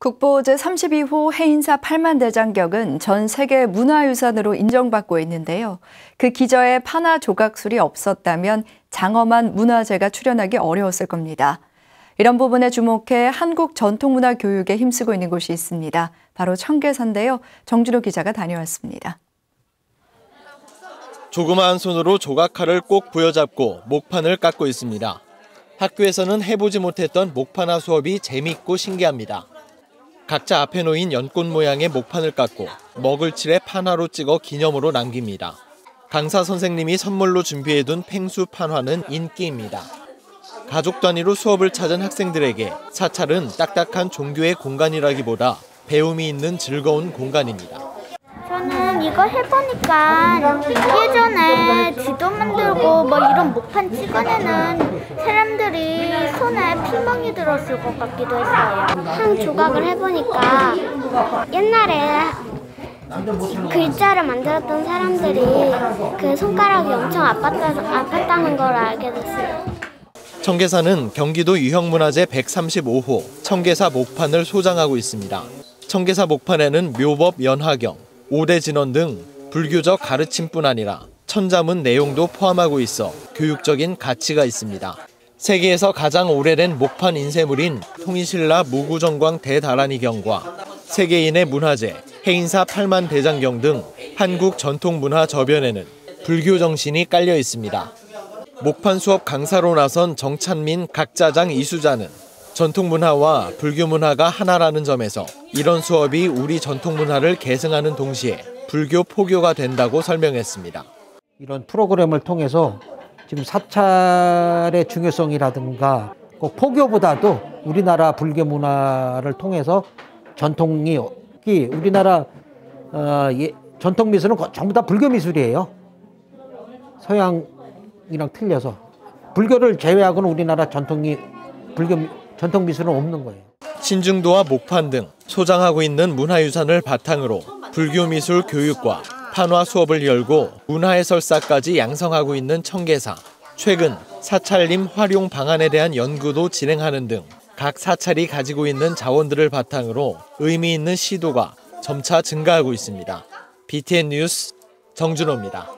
국보 제32호 해인사 8만 대장경은 전 세계 문화유산으로 인정받고 있는데요. 그 기저에 파나 조각술이 없었다면 장엄한 문화재가 출현하기 어려웠을 겁니다. 이런 부분에 주목해 한국 전통문화 교육에 힘쓰고 있는 곳이 있습니다. 바로 청계산인데요. 정준호 기자가 다녀왔습니다. 조그마한 손으로 조각칼을 꼭 부여잡고 목판을 깎고 있습니다. 학교에서는 해보지 못했던 목판화 수업이 재밌고 신기합니다. 각자 앞에 놓인 연꽃 모양의 목판을 깎고 먹을 칠에 판화로 찍어 기념으로 남깁니다. 강사 선생님이 선물로 준비해둔 팽수 판화는 인기입니다. 가족 단위로 수업을 찾은 학생들에게 사찰은 딱딱한 종교의 공간이라기보다 배움이 있는 즐거운 공간입니다. 저는 이거 해보니까 예전에 지도 만들고 뭐 이런 목판 찍어내는 사람들이 손에 피멍이 들었을 것 같기도 했어요. 한 조각을 해보니까 옛날에 글자를 만들었던 사람들이 그 손가락이 엄청 아팠다, 아팠다는 걸 알게 됐어요. 청계사는 경기도 유형문화재 135호 청계사 목판을 소장하고 있습니다. 청계사 목판에는 묘법 연화경, 오대 진원 등 불교적 가르침뿐 아니라 천자문 내용도 포함하고 있어 교육적인 가치가 있습니다. 세계에서 가장 오래된 목판 인쇄물인 통일신라 무구정광 대다라니경과 세계인의 문화재 해인사 8만 대장경 등 한국 전통문화 저변에는 불교 정신이 깔려 있습니다. 목판 수업 강사로 나선 정찬민 각자장 이수자는 전통 문화와 불교 문화가 하나라는 점에서 이런 수업이 우리 전통 문화를 계승하는 동시에 불교 포교가 된다고 설명했습니다. 이런 프로그램을 통해서 지금 사찰의 중요성이라든가 꼭 포교보다도 우리나라 불교 문화를 통해서 전통이 우리나라 어, 예, 전통 미술은 전부 다 불교 미술이에요. 서양이랑 틀려서 불교를 제외하고는 우리나라 전통이 불교 전통 미술은 없는 거예요. 신중도와 목판 등 소장하고 있는 문화유산을 바탕으로 불교 미술 교육과 판화 수업을 열고 문화 해설사까지 양성하고 있는 청계사. 최근 사찰림 활용 방안에 대한 연구도 진행하는 등 각 사찰이 가지고 있는 자원들을 바탕으로 의미 있는 시도가 점차 증가하고 있습니다. BTN 뉴스 정준호입니다.